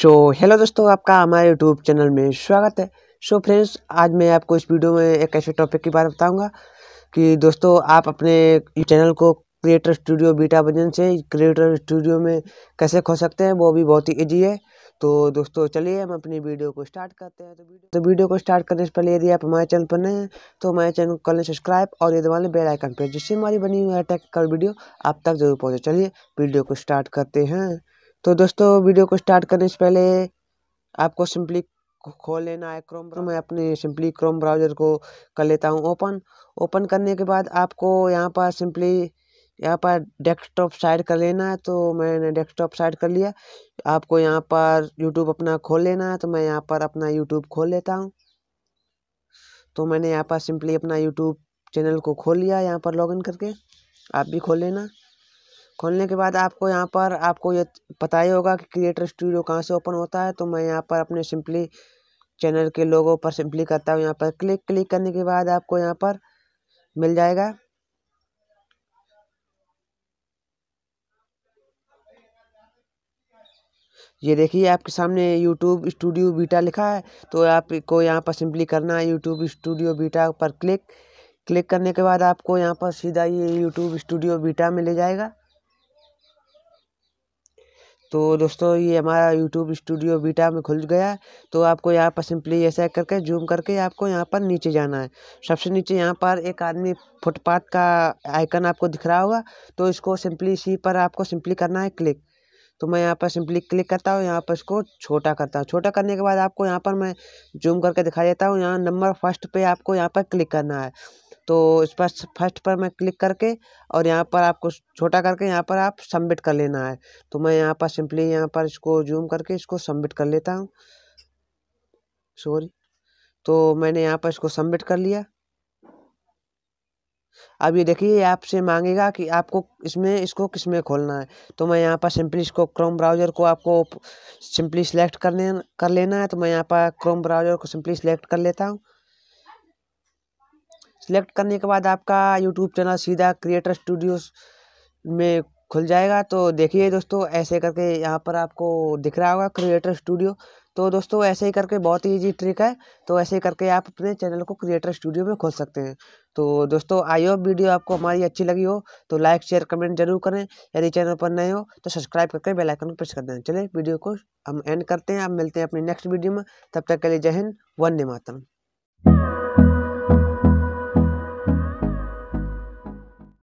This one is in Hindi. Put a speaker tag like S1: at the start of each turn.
S1: सो so, हेलो दोस्तों आपका हमारे यूट्यूब चैनल में स्वागत है। सो so, फ्रेंड्स आज मैं आपको इस वीडियो में एक ऐसे टॉपिक की बात बताऊँगा कि दोस्तों आप अपने चैनल को क्रिएटर स्टूडियो बीटा वर्जन से क्रिएटर स्टूडियो में कैसे खो सकते हैं वो भी बहुत ही ईजी है। तो दोस्तों चलिए हम अपनी वीडियो को स्टार्ट करते हैं। तो वीडियो तो वीडियो को स्टार्ट करने से पहले यदि आप हमारे चैनल पर नए हैं तो हमारे चैनल को कर लें सब्सक्राइब और ये दबा लें बेल आइकन पर जिससे हमारी बनी हुई है टेक्निकल वीडियो आप तक ज़रूर पहुँचे। चलिए वीडियो को स्टार्ट करते हैं। तो दोस्तों, वीडियो को स्टार्ट करने से पहले आपको सिंपली खोल लेना है क्रोम मैं अपने सिंपली क्रोम ब्राउज़र को कर लेता हूँ ओपन ओपन करने के बाद आपको यहाँ पर सिंपली यहाँ पर डेस्कटॉप साइड कर लेना है तो मैंने डेस्कटॉप साइड कर लिया। आपको यहाँ पर यूट्यूब अपना खोल लेना है तो मैं यहाँ पर अपना यूट्यूब खोल लेता हूँ। तो मैंने यहाँ पर सिंपली अपना यूट्यूब चैनल को खोल लिया, यहाँ पर लॉगिन करके। आप भी खोल लेना। खोलने के बाद आपको यहाँ पर, आपको ये पता ही होगा कि क्रिएटर स्टूडियो कहाँ से ओपन होता है। तो मैं यहाँ पर अपने सिंपली चैनल के लोगों पर सिंपली करता हूँ। यहाँ पर क्लिक क्लिक करने के बाद आपको यहाँ पर मिल जाएगा। ये देखिए, आपके सामने यूट्यूब स्टूडियो बीटा लिखा है। तो आपको यहाँ पर सिंपली करना है। यूट्यूब स्टूडियो बीटा पर क्लिक क्लिक करने के बाद आपको यहाँ पर सीधा ये यूट्यूब स्टूडियो बीटा में ले जाएगा। तो दोस्तों, ये हमारा यूट्यूब स्टूडियो बीटा में खुल गया तो आपको यहाँ पर सिंपली ऐसा करके जूम करके आपको यहाँ पर नीचे जाना है। सबसे नीचे यहाँ पर एक आदमी फुटपाथ का आइकन आपको दिख रहा होगा। तो इसको सिंपली इसी पर आपको सिंपली करना है क्लिक तो मैं यहाँ पर सिंपली क्लिक करता हूँ, यहाँ पर इसको छोटा करता हूँ। छोटा करने के बाद आपको यहाँ पर मैं जूम करके दिखा देता हूँ, यहाँ नंबर फ़र्स्ट पे आपको यहाँ पर क्लिक करना है। तो इस पर फ़र्स्ट पर मैं क्लिक करके और यहाँ पर आपको छोटा करके यहाँ पर आप सबमिट कर लेना है। तो मैं यहाँ पर सिंपली यहाँ पर इसको जूम करके इसको सबमिट कर लेता हूँ। सॉरी तो मैंने यहाँ पर इसको सबमिट कर लिया। अब ये देखिए आपसे मांगेगा कि आपको इसमें, इसको किसमें खोलना है? तो मैं यहाँ पर सिंपली इसको क्रोम ब्राउज़र को आपको सिंपली सिलेक्ट करने कर लेना है तो मैं यहाँ पर क्रोम ब्राउज़र को सिंपली सिलेक्ट कर लेता हूँ। सिलेक्ट करने के बाद आपका यूट्यूब चैनल सीधा क्रिएटर स्टूडियोज में खुल जाएगा। तो देखिए दोस्तों, ऐसे करके यहाँ पर आपको दिख रहा होगा क्रिएटर स्टूडियो तो दोस्तों, ऐसे ही करके बहुत ही ईजी ट्रिक है। तो ऐसे ही करके आप अपने चैनल को क्रिएटर स्टूडियो में खोल सकते हैं। तो दोस्तों, आई होप वीडियो आपको हमारी अच्छी लगी हो तो लाइक शेयर कमेंट ज़रूर करें। यदि चैनल पर नए हो तो सब्सक्राइब करके बेल आइकन प्रेस कर दें चले वीडियो को हम एंड करते हैं। आप मिलते हैं अपनी नेक्स्ट वीडियो में। तब तक के लिए जय हिंद, वंदे मातरम।